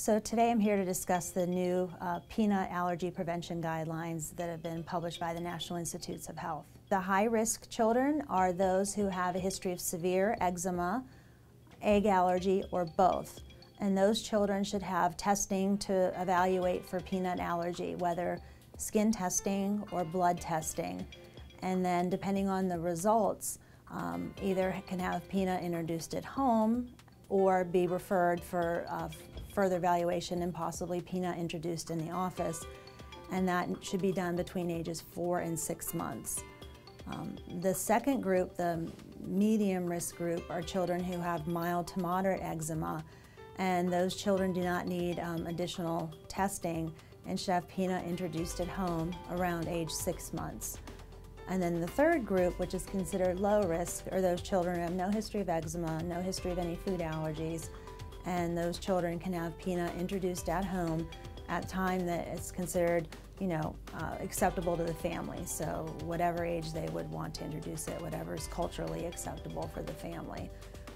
So today I'm here to discuss the new uh, peanut allergy prevention guidelines that have been published by the National Institutes of Health. The high-risk children are those who have a history of severe eczema, egg allergy, or both. And those children should have testing to evaluate for peanut allergy, whether skin testing or blood testing. And then depending on the results, um, either can have peanut introduced at home or be referred for uh, further evaluation and possibly peanut introduced in the office. And that should be done between ages four and six months. Um, the second group, the medium risk group, are children who have mild to moderate eczema. And those children do not need um, additional testing and should have peanut introduced at home around age six months. And then the third group, which is considered low risk, are those children who have no history of eczema, no history of any food allergies, and those children can have peanut introduced at home at time that it's considered, you know, uh, acceptable to the family. So whatever age they would want to introduce it, whatever is culturally acceptable for the family.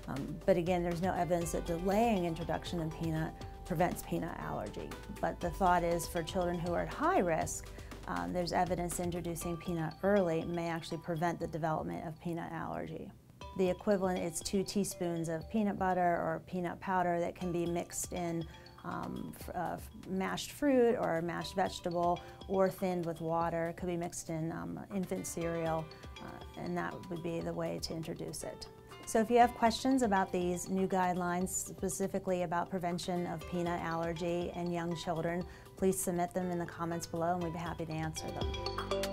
Um, but again, there's no evidence that delaying introduction of peanut prevents peanut allergy. But the thought is for children who are at high risk, um, there's evidence introducing peanut early may actually prevent the development of peanut allergy. The equivalent is two teaspoons of peanut butter or peanut powder that can be mixed in um, uh, mashed fruit or mashed vegetable or thinned with water. It could be mixed in um, infant cereal uh, and that would be the way to introduce it. So if you have questions about these new guidelines, specifically about prevention of peanut allergy in young children, please submit them in the comments below and we'd be happy to answer them.